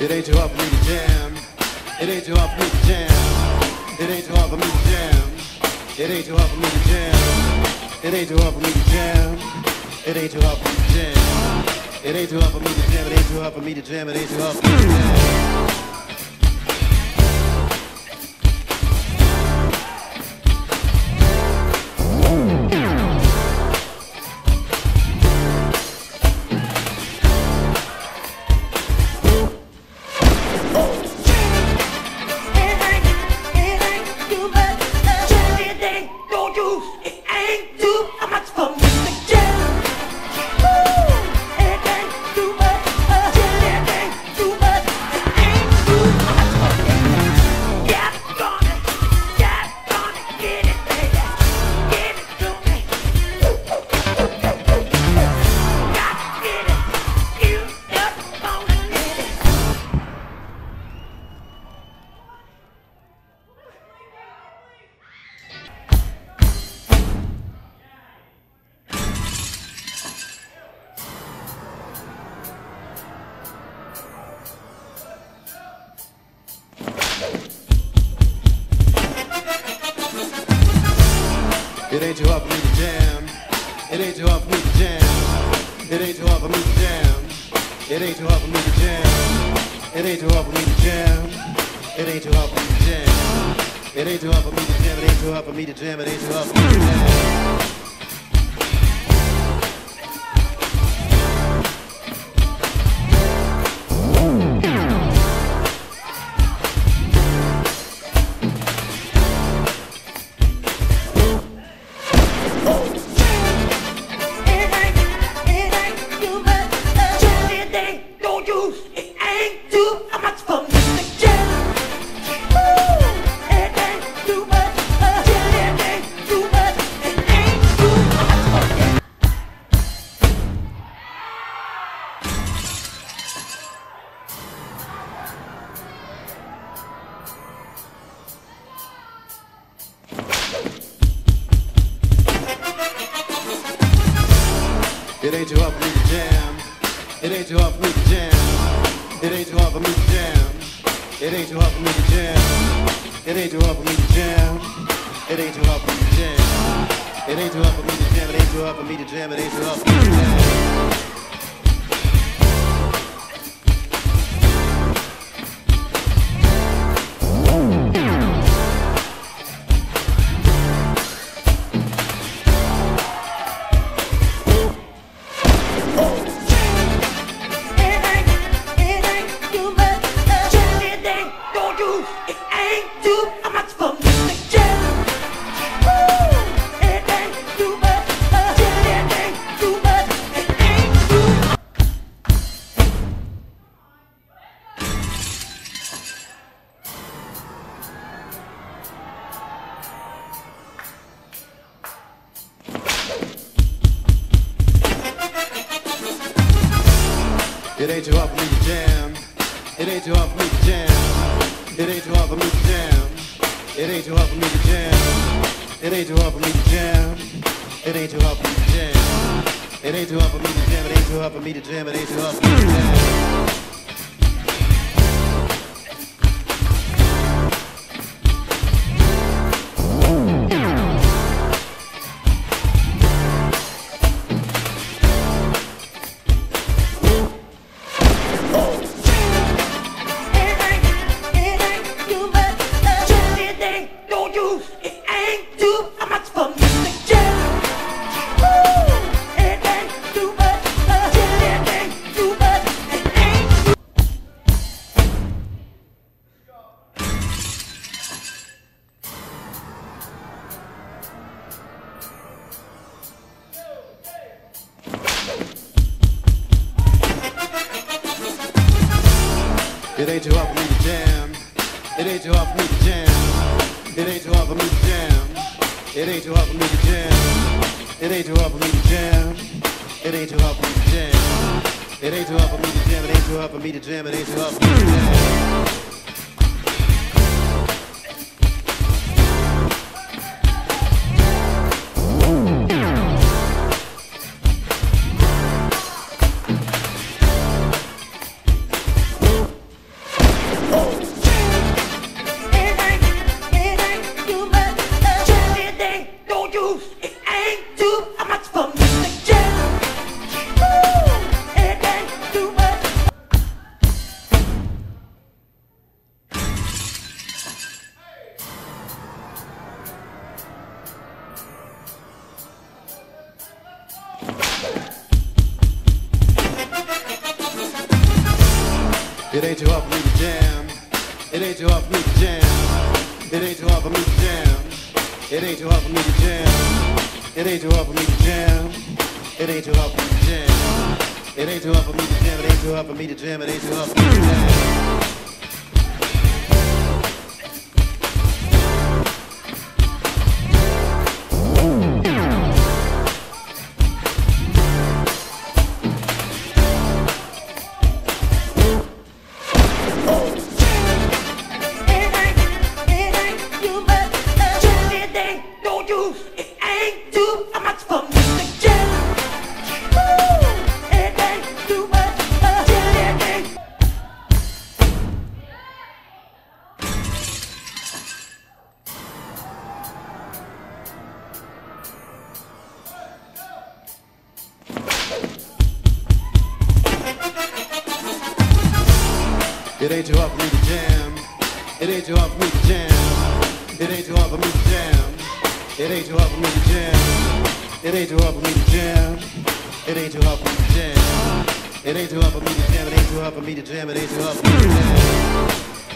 It ain't too hard for me to jam. It ain't too hard for me to jam. It ain't too hard for me to jam. It ain't too hard for me to jam. It ain't too hard for me to jam. It ain't too hard for me to jam. It ain't too hard for me to jam. It ain't too hard for me to jam. It ain't too hard for me to jam. It ain't too hard for me to jam. It ain't too hard for me to jam. It ain't too hard for me to jam. It ain't too hard for me to jam. It ain't too hard for me to jam. It ain't too hard for me to jam. It ain't too hard for me to jam. It ain't too hard for me to jam. It ain't too hard for me to jam. It ain't too hard for me to jam. It ain't too hard for me to jam. It ain't too hard for me to jam. It ain't too hard for me to jam. It ain't too hard for me to jam. It ain't too hard for me to jam. It ain't too hard for me to jam. It ain't too hard for me to jam. It ain't too hard for me to jam. Jam. It ain't too hard for me to jam. It ain't too hard for me to jam. It ain't too hard for me to jam. It ain't too hard for me to jam. It ain't too hard for me to jam. It ain't too hard for me to jam. It ain't too hard for me to jam. Ain't too hard for me to jam. It ain't too hard for me to jam. It ain't too hard for me to jam. It ain't too hard for me to jam. It ain't too hard for me to jam. It ain't too hard for me to jam. Ain't too hard for me to jam. It ain't too hard for me to jam. It ain't too hard for me to jam. It ain't too hard for me to jam. It ain't too hard for me to jam. It ain't too hard for me to jam. It ain't too hard for me to jam. It ain't too hard for me to jam. It ain't too hard for me to jam. It ain't too hard for me to jam. It ain't too hard for me to jam. It ain't too hard for me to jam. It ain't too hard for me to jam. It ain't too hard for me to jam. It ain't too hard for me to jam. It ain't too hard for me to jam. It ain't too hard for me to jam. It ain't too hard for me to jam.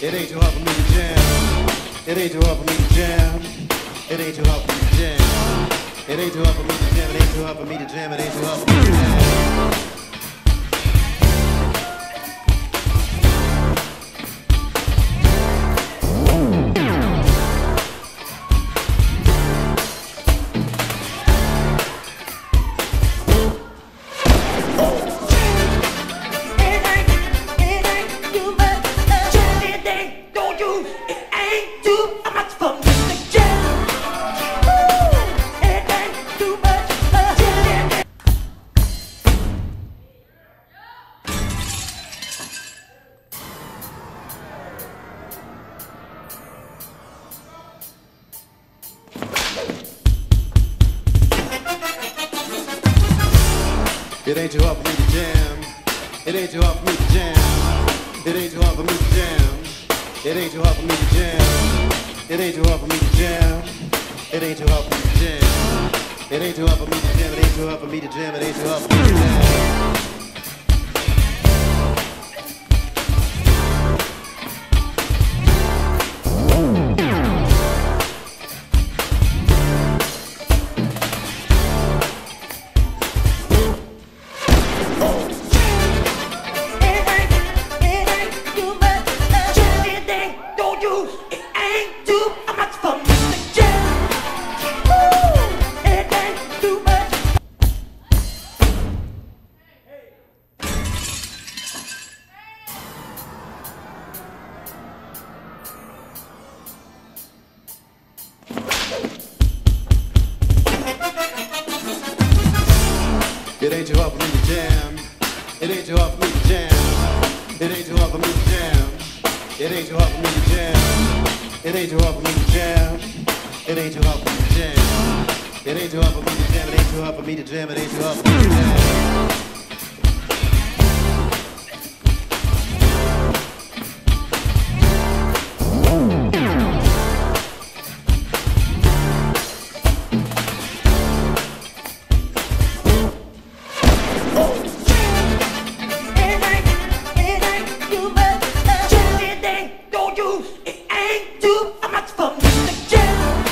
It ain't too hard for me to jam. It ain't too hard for me to jam. It ain't too hard for me to jam. It ain't too hard for me to jam. It ain't too hard for me to jam. It ain't too hard for me to jam. Ain't too hard for me to jam. It ain't too hard for me to jam. It ain't too hard for me to jam. It ain't too hard for me to jam. It ain't too hard for me to jam. It ain't too hard for me to jam. It ain't too hard for me to jam. It ain't too hard for me to jam. It ain't too hard for me to jam. Ain't too hard for me to jam. It ain't too hard for me to jam. It ain't too hard for me to jam. It ain't too hard for me to jam. It ain't too hard for me to jam. It ain't too hard for me to jam. It ain't too hard for me to jam. It ain't too hard for me to jam. It ain't too hard for me to jam. It ain't too much for me to jam.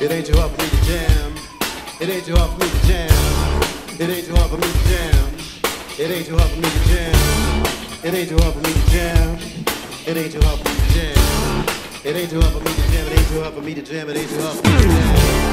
It ain't too hard for me to jam. It ain't too hard for me to jam. It ain't too hard It ain't too hard for me to jam. It ain't too hard for me to jam. It ain't too hard for me to jam. It ain't too hard for me to jam. It ain't too hard for me to jam. It ain't too hard for me to jam.